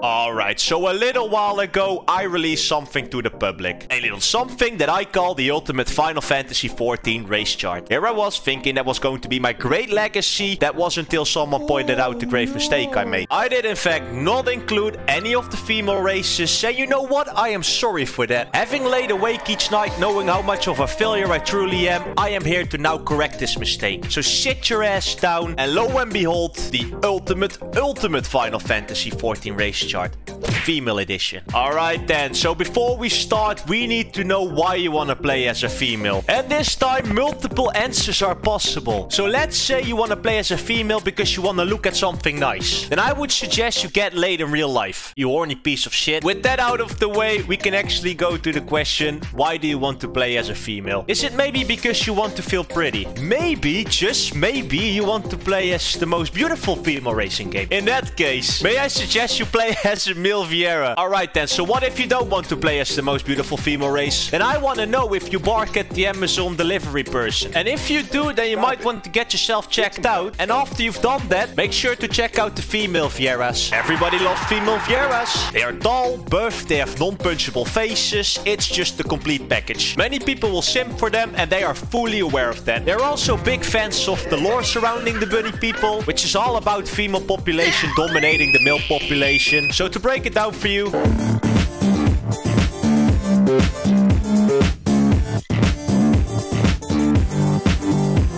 Alright, so a little while ago I released something to the public. A little something that I call the ultimate Final Fantasy XIV race chart. Here I was thinking that was going to be my great legacy. That was until someone pointed out the grave mistake I made. I did in fact not include any of the female races. And you know what? I am sorry for that. Having laid awake each night knowing how much of a failure I truly am, I am here to now correct this mistake. So sit your ass down and lo and behold, the ultimate, ultimate Final Fantasy XIV race chart. Female edition. Alright then, so before we start, we need to know why you want to play as a female. And this time, multiple answers are possible. So let's say you want to play as a female because you want to look at something nice. Then I would suggest you get laid in real life. You horny piece of shit. With that out of the way, we can actually go to the question, why do you want to play as a female? Is it maybe because you want to feel pretty? Maybe, just maybe, you want to play as the most beautiful female racing game. In that case, may I suggest you play as a Viera. Alright then, so what if you don't want to play as the most beautiful female race? Then I want to know if you bark at the Amazon delivery person. And if you do, then you might want to get yourself checked out. And after you've done that, make sure to check out the female Vieras. Everybody loves female Vieras. They are tall, buff, they have non-punchable faces. It's just the complete package. Many people will simp for them and they are fully aware of that. They're also big fans of the lore surrounding the bunny people, which is all about female population dominating the male population. So to break it down for you.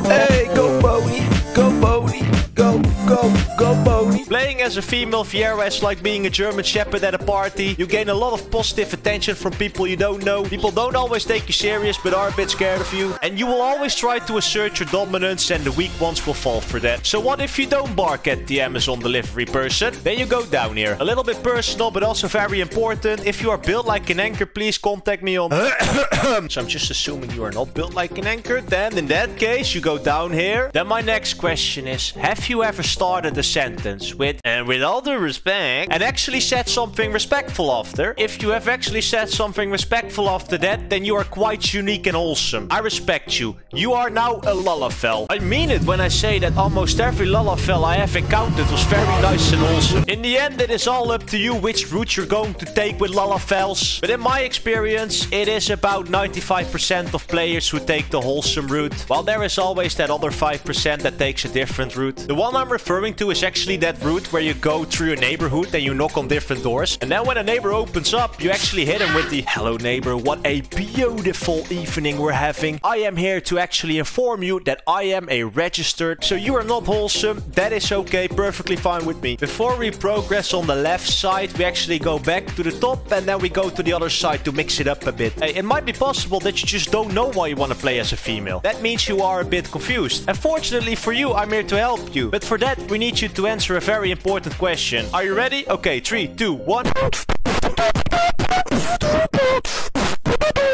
Hey, go Bodie, go Bodie, go, go, go Bodie. Playing as a female Viera is like being a German Shepherd at a party. You gain a lot of positive attention from people you don't know. People don't always take you serious, but are a bit scared of you. And you will always try to assert your dominance, and the weak ones will fall for that. So what if you don't bark at the Amazon delivery person? Then you go down here. A little bit personal, but also very important. If you are built like an anchor, please contact me on... so I'm just assuming you are not built like an anchor. Then in that case, you go down here. Then my next question is, have you ever started a sentence with, and with all due respect, and actually said something respectful after? If you have actually said something respectful after that, then you are quite unique and awesome. I respect you. You are now a Lalafell. I mean it when I say that almost every Lalafell I have encountered was very nice and awesome. In the end, it is all up to you which route you're going to take with Lalafells. But in my experience, it is about 95% of players who take the wholesome route, while there is always that other 5% that takes a different route. The one I'm referring to is actually that route where you go through your neighborhood and you knock on different doors. And then when a neighbor opens up, you actually hit him with the Hello neighbor, what a beautiful evening we're having. I am here to actually inform you that I am a registered. So you are not wholesome. That is okay, perfectly fine with me. Before we progress on the left side, we actually go back to the top and then we go to the other side to mix it up a bit. It might be possible that you just don't know why you want to play as a female. That means you are a bit confused. And fortunately for you, I'm here to help you. But for that, we need you to answer a very important question. Are you ready? Okay, three, two, one.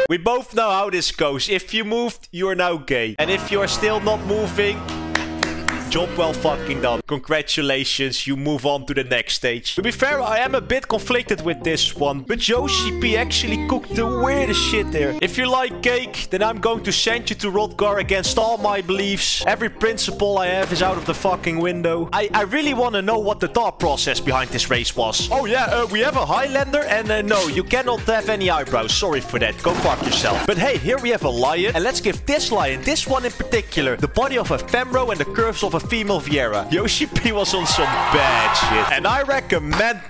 We both know how this goes. If you moved, you are now gay. And if you are still not moving, job well fucking done. Congratulations, you move on to the next stage. To be fair, I am a bit conflicted with this one. But Yoshi P actually cooked the weirdest shit there. If you like cake, then I'm going to send you to Hrothgar against all my beliefs. Every principle I have is out of the fucking window. I, I really want to know what the thought process behind this race was. Oh yeah, uh, we have a Highlander and uh, no, you cannot have any eyebrows. Sorry for that. Go fuck yourself. But hey, here we have a lion. And let's give this lion, this one in particular, the body of a Femroe and the curves of a female Viera. Yoshi P was on some bad shit. And I recommend...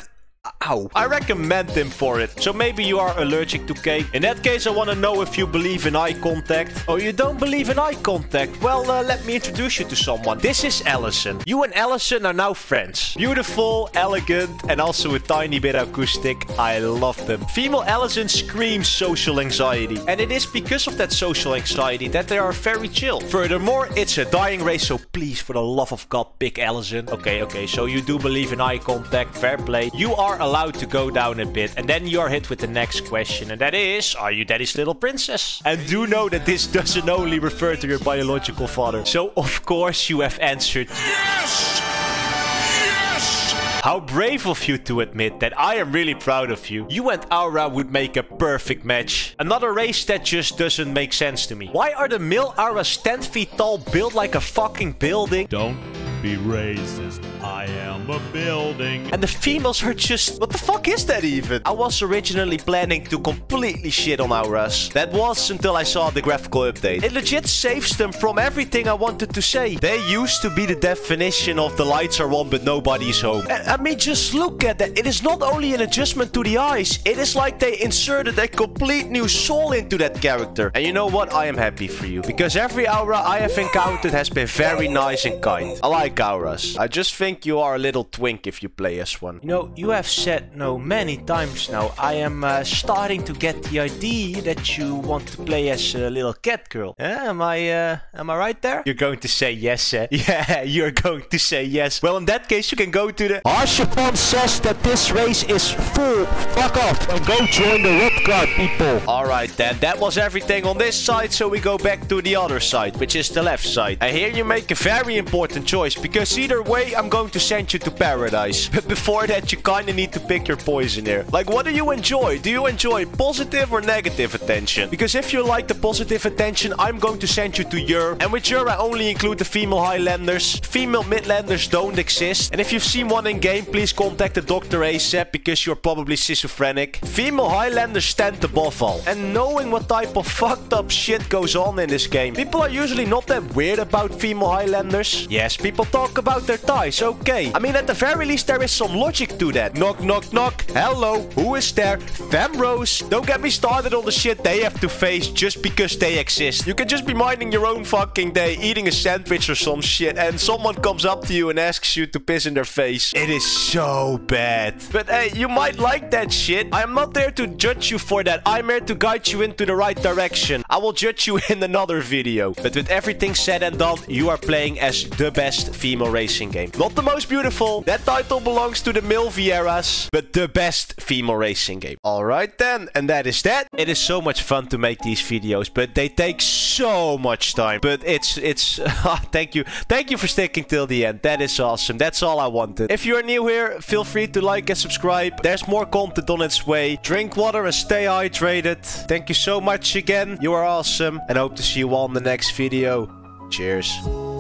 Ow. I recommend them for it. So maybe you are allergic to cake. In that case, I want to know if you believe in eye contact. Oh, you don't believe in eye contact? Well, uh, let me introduce you to someone. This is Elezen. You and Elezen are now friends. Beautiful, elegant, and also a tiny bit acoustic. I love them. Female Elezen screams social anxiety. And it is because of that social anxiety that they are very chill. Furthermore, it's a dying race, so please, for the love of God, pick Elezen. Okay, okay, so you do believe in eye contact. Fair play. You are allowed to go down a bit. And then you're hit with the next question. And that is, are you daddy's little princess? And do know that this doesn't only refer to your biological father. So, of course, you have answered Yes! Yes! How brave of you to admit that I am really proud of you. You and Au Ra would make a perfect match. Another race that just doesn't make sense to me. Why are the male Au Ras 10 feet tall, built like a fucking building? Don't be racist. I am a building. And the females are just... What the fuck is that even? I was originally planning to completely shit on Au Ras. That was until I saw the graphical update. It legit saves them from everything I wanted to say. They used to be the definition of the lights are on but nobody's home. I mean, just look at that. It is not only an adjustment to the eyes. It is like they inserted a complete new soul into that character. And you know what? I am happy for you. Because every Au Ra I have encountered has been very nice and kind. I like Au Ras. I just think you are a little twink if you play as one. You know, you have said no many times now. I am uh, starting to get the idea that you want to play as a little cat girl. Yeah, am I, uh, am I right there? You're going to say yes, eh? Yeah, you're going to say yes. Well, in that case, you can go to the... Archipon says that this race is full. Fuck off. And go join the red card, people. Alright then, that was everything on this side, so we go back to the other side, which is the left side. I hear you make a very important choice, because either way, I'm going to send you to paradise. But before that, you kinda need to pick your poison here. Like, what do you enjoy? Do you enjoy positive or negative attention? Because if you like the positive attention, I'm going to send you to Hyur. And with Hyur, I only include the female Highlanders. Female Midlanders don't exist. And if you've seen one in game, please contact the doctor ASAP, because you're probably schizophrenic. Female Highlanders stand above all. And knowing what type of fucked up shit goes on in this game, people are usually not that weird about female Highlanders. Yes, people talk about their thighs, okay. I mean, at the very least, there is some logic to that. Knock, knock, knock. Hello, who is there? Femroes. Don't get me started on the shit they have to face just because they exist. You can just be minding your own fucking day, eating a sandwich or some shit, and someone comes up to you and asks you to piss in their face. It is so bad. But hey, you might like that shit. I am not there to judge you for that. I'm here to guide you into the right direction. I will judge you in another video. But with everything said and done, you are playing as the best female racing game. Not the most beautiful. That title belongs to the male Vieras, but the best female racing game. Alright then, and that is that. It is so much fun to make these videos, but they take so much time. But it's, it's, ah, thank you. Thank you for sticking till the end. That is awesome. That's all I wanted. If you're new here, feel free to like and subscribe. There's more content on its way. Drink water and stay hydrated. Thank you so much again. You are awesome. And hope to see you all in the next video. Cheers.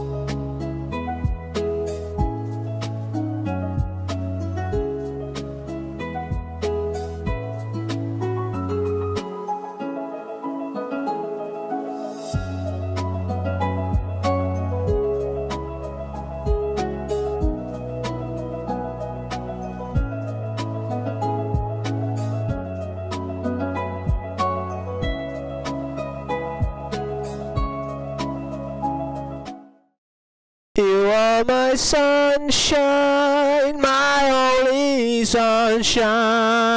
My sunshine, my only sunshine.